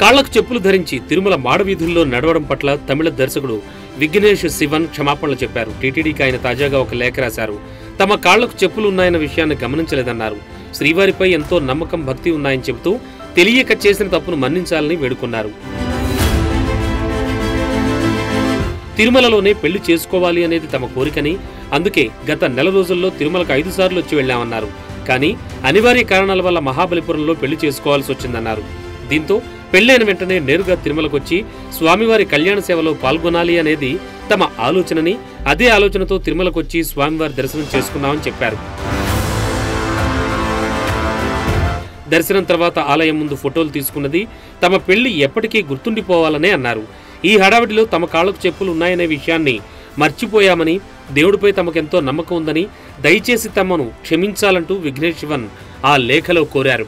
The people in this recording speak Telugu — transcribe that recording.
కాళ్ళకు చెప్పులు ధరించి తిరుమల మాడవీధుల్లో నడవడం పట్ల తమిళ దర్శకుడు విఘ్నేష్ శివన్ క్షమాపణలు చెప్పారు. టీటీడీకి ఆయన తాజాగా ఒక లేఖ రాశారు. తమ కాళ్ళకు చెప్పులు ఉన్నాయన్న విషయాన్ని గమనించలేదన్నారు. శ్రీవారిపై ఎంతో నమ్మకం భక్తి ఉన్నాయని చెబుతూ తెలియక చేసిన తప్పును మన్నించాలని వేడుకున్నారు. తిరుమలలోనే పెళ్ళి చేసుకోవాలి అనేది తమ కోరికని అందుకే గత నెల రోజుల్లో తిరుమలకు ఐదు సార్లు వచ్చి వెళ్ళామన్నారు కానీ అనివార్య కారణాల వల్ల మహాబలిపురంలో పెళ్ళి చేసుకోవాల్సి వచ్చిందన్నారు. దీంతో పెళ్ళైన వెంటనే నేరుగా తిరుమలకొచ్చి స్వామివారి కళ్యాణ సేవలో పాల్గొనాలి అనేది తమ ఆలోచనని అదే ఆలోచనతో తిరుమలకొచ్చి స్వామివారి దర్శనం చేసుకున్నామని చెప్పారు. దర్శనం తర్వాత ఆలయం ముందు ఫోటోలు తీసుకున్నది తమ పెళ్ళి ఎప్పటికీ గుర్తుండిపోవాలనే అన్నారు. ఈ హడావిడిలో తమ కాళ్ళకు చెప్పులు ఉన్నాయనే విషయాన్ని మర్చిపోయామని దేవుడిపై తమకెంతో నమ్మకం ఉందని దయచేసి తమను క్షమించాలంటూ విఘ్నేష్ శివన్ ఆ లేఖలో కోరారు.